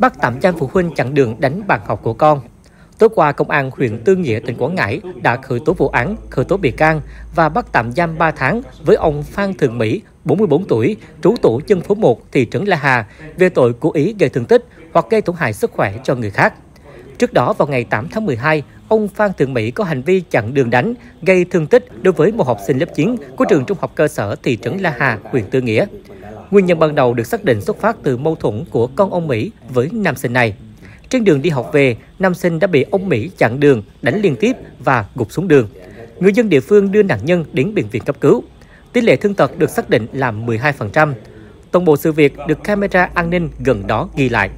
bắt tạm giam phụ huynh chặn đường đánh bàn học của con. Tối qua, Công an huyện Tư Nghĩa, tỉnh Quảng Ngãi đã khởi tố vụ án, khởi tố bị can và bắt tạm giam 3 tháng với ông Phan Thường Mỹ, 44 tuổi, trú tổ dân phố 1, thị trấn La Hà, về tội cố ý gây thương tích hoặc gây tổn hại sức khỏe cho người khác. Trước đó, vào ngày 8 tháng 12, ông Phan Thượng Mỹ có hành vi chặn đường đánh, gây thương tích đối với một học sinh lớp 9 của trường trung học cơ sở thị trấn La Hà, huyện Tư Nghĩa. Nguyên nhân ban đầu được xác định xuất phát từ mâu thuẫn của con ông Mỹ với nam sinh này. Trên đường đi học về, nam sinh đã bị ông Mỹ chặn đường, đánh liên tiếp và gục xuống đường. Người dân địa phương đưa nạn nhân đến bệnh viện cấp cứu. Tỷ lệ thương tật được xác định là 12%. Toàn bộ sự việc được camera an ninh gần đó ghi lại.